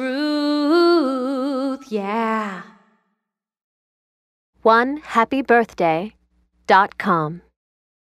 truth, yeah. One happy birthday dot com.